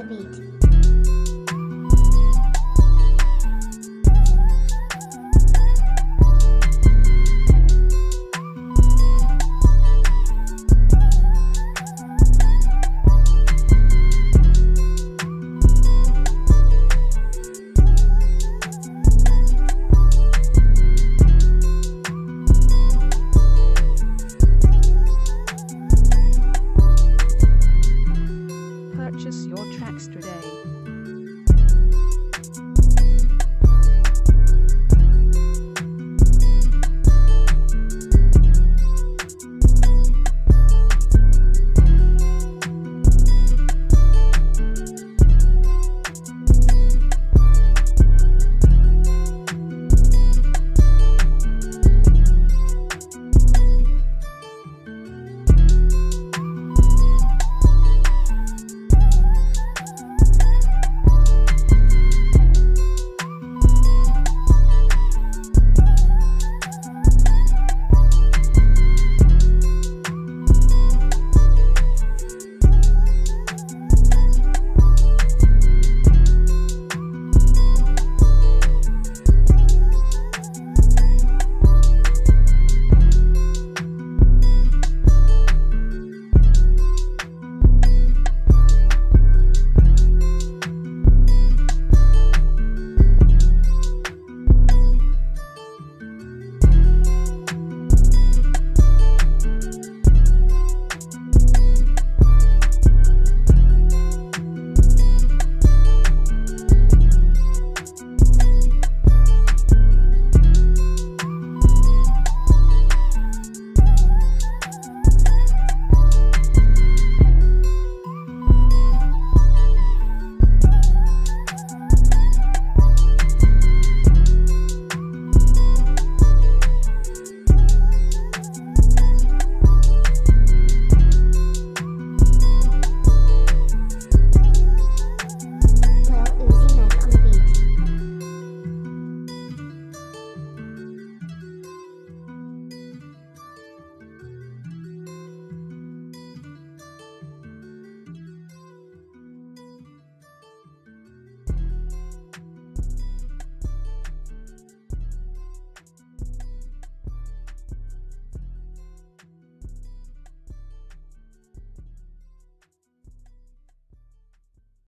the beat.